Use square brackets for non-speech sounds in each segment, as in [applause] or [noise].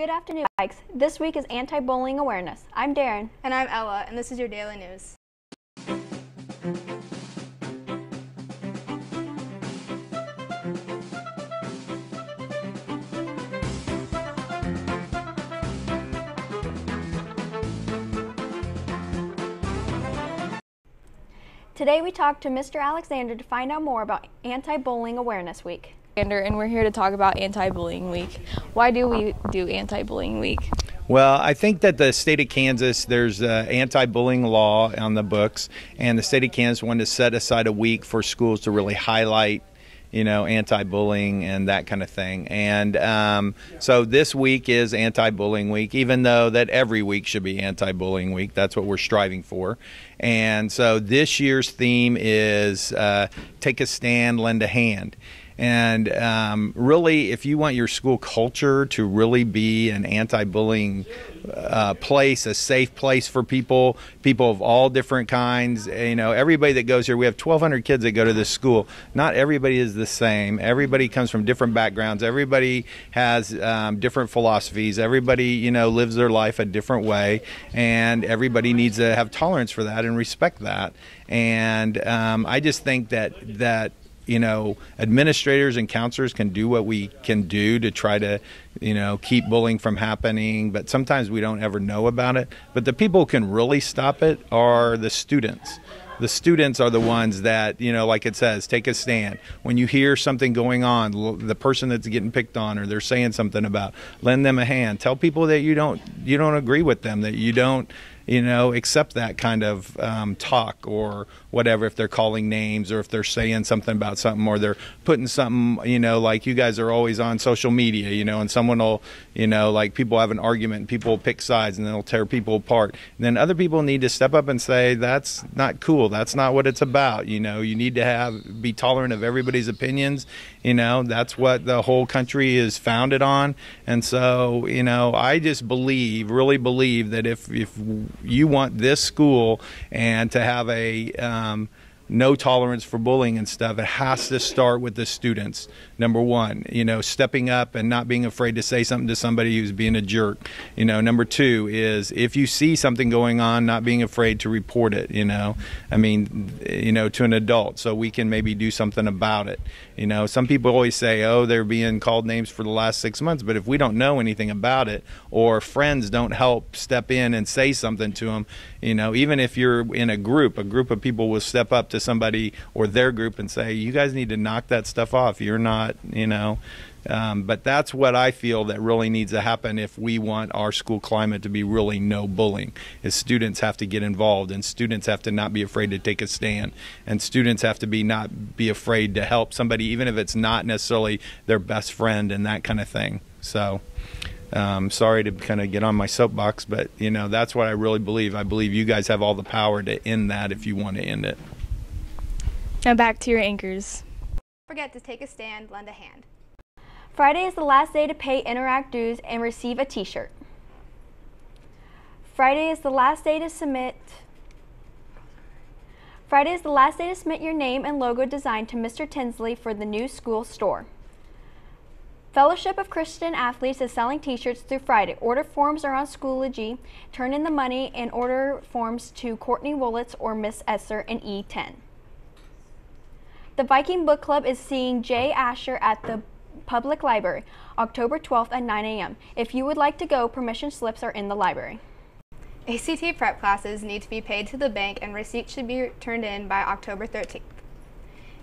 Good afternoon, Vikes. This week is Anti-Bullying Awareness. I'm Darren. And I'm Ella, and this is your daily news. Today we talked to Mr. Alexander to find out more about Anti-Bullying Awareness Week and we're here to talk about Anti-Bullying Week. Why do we do Anti-Bullying Week? Well, I think that the state of Kansas, there's an anti-bullying law on the books, and the state of Kansas wanted to set aside a week for schools to really highlight you know, anti-bullying and that kind of thing. And um, so this week is anti-bullying week, even though that every week should be anti-bullying week. That's what we're striving for. And so this year's theme is uh, take a stand, lend a hand. And um, really, if you want your school culture to really be an anti bullying uh, place, a safe place for people, people of all different kinds, you know, everybody that goes here, we have 1,200 kids that go to this school. Not everybody is the same. Everybody comes from different backgrounds. Everybody has um, different philosophies. Everybody, you know, lives their life a different way. And everybody needs to have tolerance for that and respect that. And um, I just think that, that, you know, administrators and counselors can do what we can do to try to, you know, keep bullying from happening, but sometimes we don't ever know about it. But the people who can really stop it are the students. The students are the ones that, you know, like it says, take a stand. When you hear something going on, the person that's getting picked on or they're saying something about, lend them a hand. Tell people that you don't you don't agree with them, that you don't you know, accept that kind of um, talk or whatever if they're calling names or if they're saying something about something or they're putting something, you know, like you guys are always on social media, you know, and someone will, you know, like people have an argument and people pick sides and they'll tear people apart. And then other people need to step up and say, that's not cool. That's not what it's about. You know, you need to have, be tolerant of everybody's opinions. You know, that's what the whole country is founded on. And so, you know, I just believe, really believe that if, if you want this school and to have a um, no tolerance for bullying and stuff. It has to start with the students. Number one, you know, stepping up and not being afraid to say something to somebody who's being a jerk. You know, number two is if you see something going on, not being afraid to report it. You know, I mean, you know, to an adult, so we can maybe do something about it. You know, some people always say, oh, they're being called names for the last six months, but if we don't know anything about it, or friends don't help step in and say something to them, you know, even if you're in a group, a group of people will step up to somebody or their group and say, "You guys need to knock that stuff off. You're not, you know." Um, but that's what I feel that really needs to happen if we want our school climate to be really no bullying. Is students have to get involved, and students have to not be afraid to take a stand, and students have to be not be afraid to help somebody, even if it's not necessarily their best friend and that kind of thing. So. Um, sorry to kind of get on my soapbox, but you know that's what I really believe. I believe you guys have all the power to end that if you want to end it. Now back to your anchors. Don't forget to take a stand, lend a hand. Friday is the last day to pay Interact dues and receive a t-shirt. Friday is the last day to submit Friday is the last day to submit your name and logo design to Mr. Tinsley for the new school store. Fellowship of Christian Athletes is selling t-shirts through Friday. Order forms are on Schoology. Turn in the money and order forms to Courtney Woolitz or Miss Esser in E10. The Viking Book Club is seeing Jay Asher at the Public Library, October 12th at 9 a.m. If you would like to go, permission slips are in the library. ACT prep classes need to be paid to the bank and receipts should be turned in by October 13th.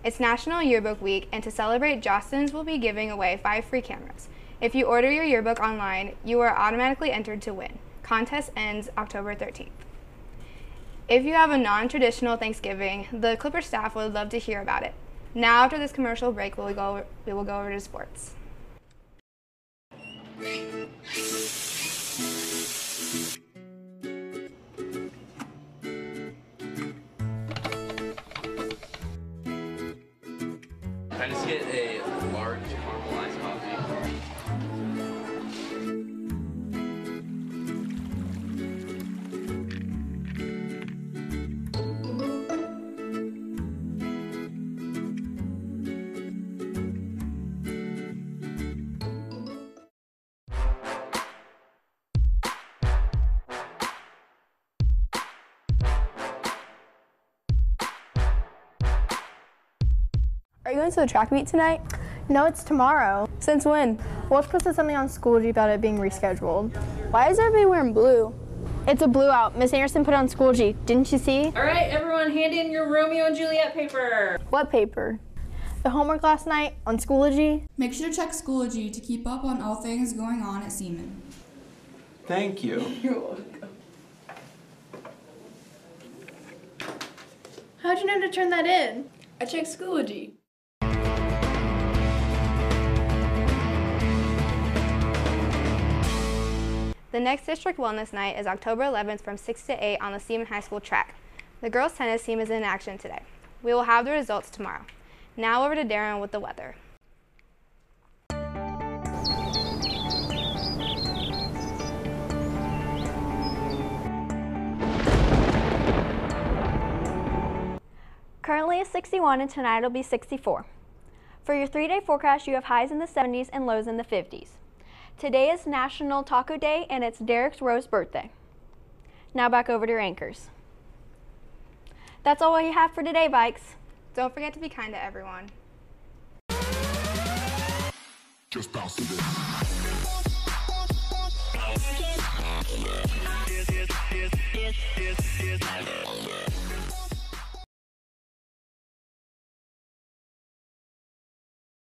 It's National Yearbook Week, and to celebrate, Jostens will be giving away five free cameras. If you order your yearbook online, you are automatically entered to win. Contest ends October 13th. If you have a non-traditional Thanksgiving, the Clipper staff would love to hear about it. Now, after this commercial break, we'll go, we will go over to sports. Just get a Are you going to the track meet tonight? No, it's tomorrow. Since when? Wolf posted something on Schoology about it being rescheduled. Why is everybody wearing blue? It's a blue out. Miss Anderson put it on Schoology. Didn't you see? All right, everyone, hand in your Romeo and Juliet paper. What paper? The homework last night on Schoology. Make sure to check Schoology to keep up on all things going on at Seaman. Thank you. [laughs] You're welcome. How'd you know to turn that in? I checked Schoology. The next district wellness night is October 11th from 6 to 8 on the Seaman High School track. The girls' tennis team is in action today. We will have the results tomorrow. Now over to Darren with the weather. Currently it's 61 and tonight it'll be 64. For your three day forecast, you have highs in the 70s and lows in the 50s. Today is National Taco Day and it's Derrick's Rose birthday. Now back over to your anchors. That's all we have for today, Vikes. Don't forget to be kind to everyone. Just bounce to this.